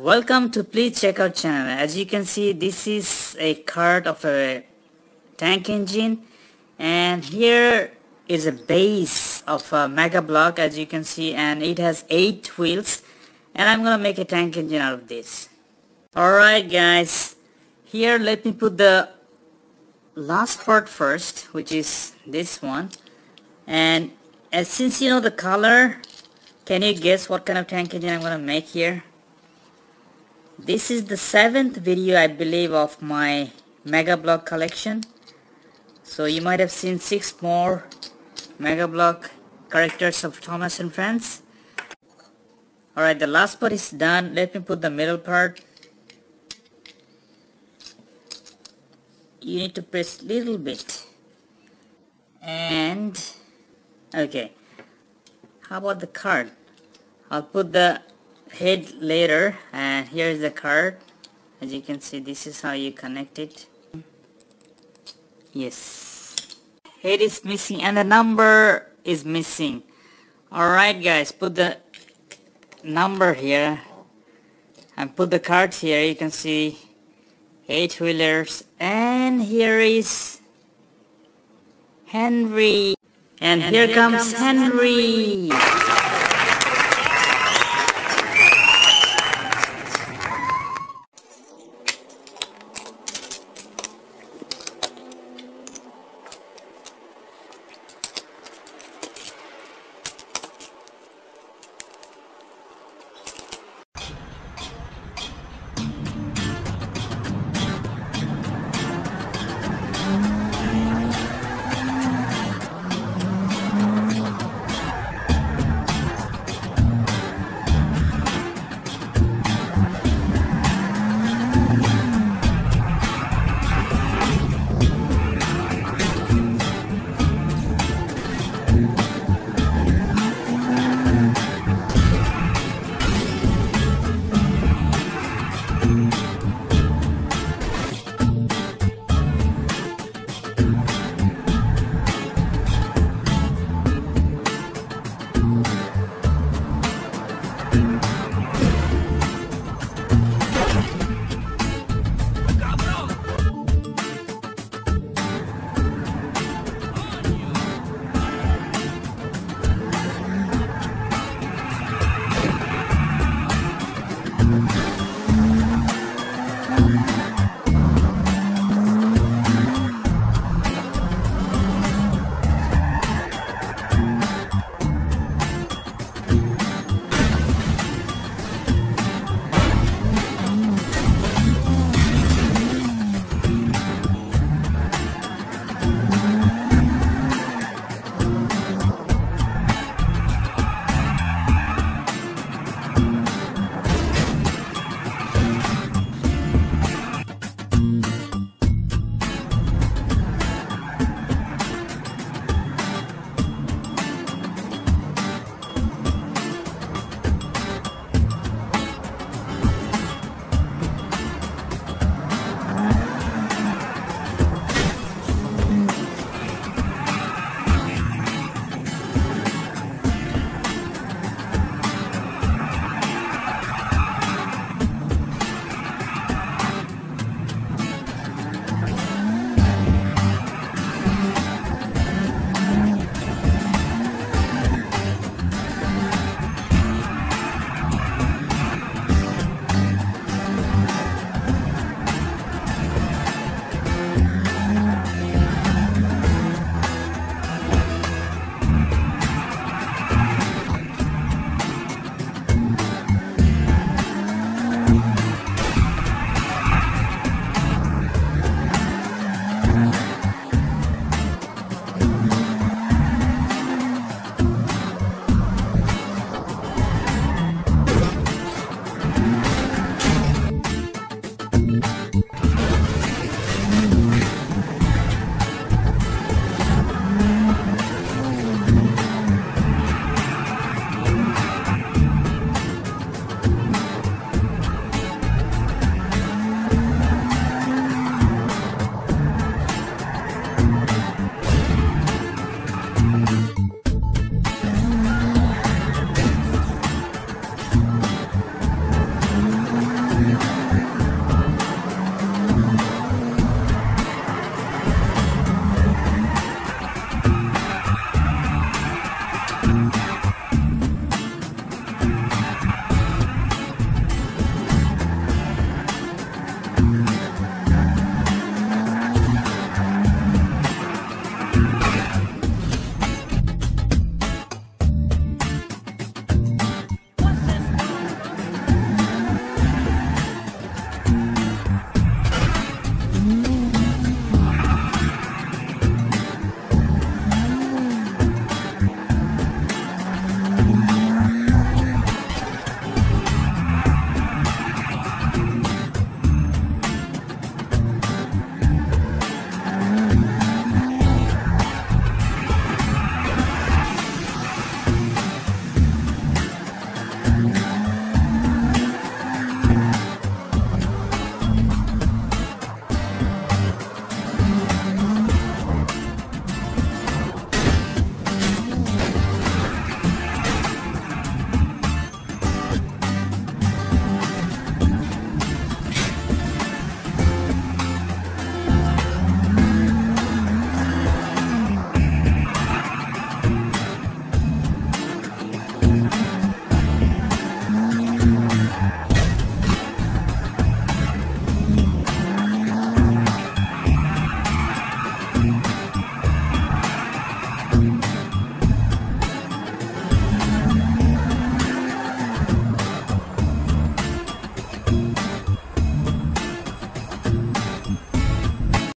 Welcome to Please Check Out channel. As you can see this is a card of a tank engine and here is a base of a Mega Blok as you can see and it has 8 wheels and I'm gonna make a tank engine out of this. Alright guys here let me put the last part first which is this one and as since you know the color can you guess what kind of tank engine I'm gonna make here? This is the seventh video I believe of my Mega Blok collection. So you might have seen six more Mega Blok characters of Thomas and Friends. Alright, the last part is done. Let me put the middle part. You need to press little bit. And, okay. How about the card? I'll put the head later and here is the card. As you can see this is how you connect it. Yes. Head is missing and the number is missing. Alright guys put the number here and put the cards here. You can see eight wheelers and here is Henry. And, and here, here comes, comes Henry. Henry.